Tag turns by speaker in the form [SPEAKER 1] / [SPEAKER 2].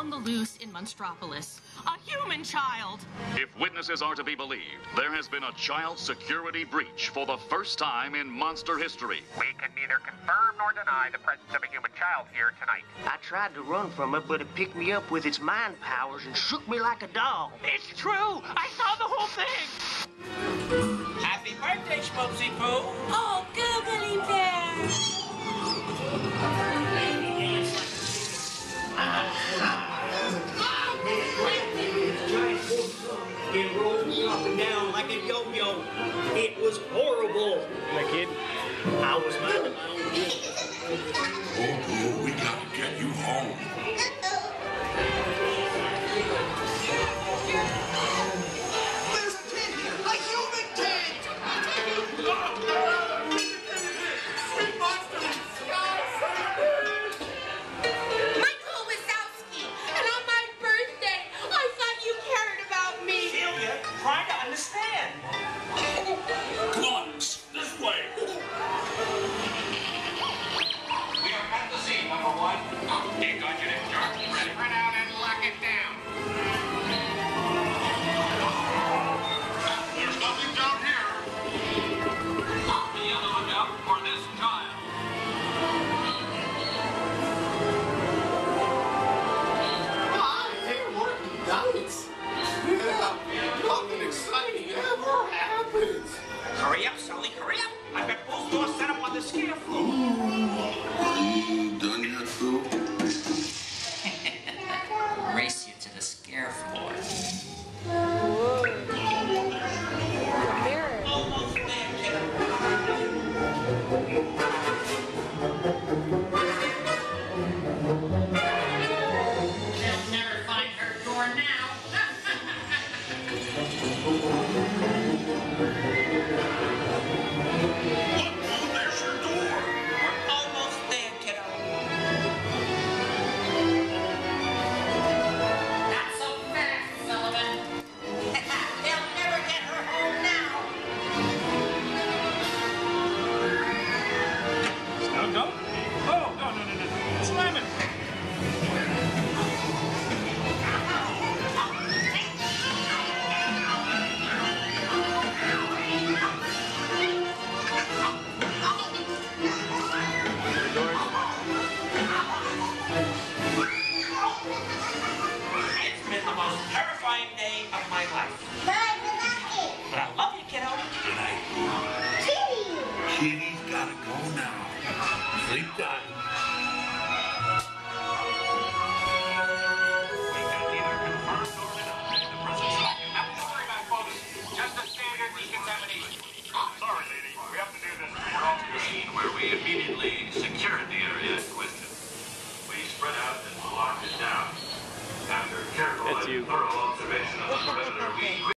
[SPEAKER 1] on the loose in Monstropolis. A human child!
[SPEAKER 2] If witnesses are to be believed, there has been a child security breach for the first time in monster history.
[SPEAKER 3] We can neither confirm nor deny the presence of a human child here tonight.
[SPEAKER 4] I tried to run from it, but it picked me up with its mind powers and shook me like a dog.
[SPEAKER 5] It's true! I saw the whole thing!
[SPEAKER 6] Happy birthday, Schmopsy Poo!
[SPEAKER 7] Oh, googly bear!
[SPEAKER 8] It was horrible.
[SPEAKER 5] My kid?
[SPEAKER 8] I was minding
[SPEAKER 6] Hurry up, Sulley, hurry up! I've got both doors set up on the scare day of my life. But I love you, kiddo.
[SPEAKER 9] Good night. Kitty's gotta go now. Sleep tight.
[SPEAKER 3] We can neither confirm nor deny the presence of Nothing to worry about, folks. Just a standard decontamination. Sorry, lady. We have to do this before off the scene where we immediately secured the area in question. We spread out and locked it down. After careful
[SPEAKER 5] That's
[SPEAKER 3] and
[SPEAKER 5] you.
[SPEAKER 3] thorough observation of the perimeter, we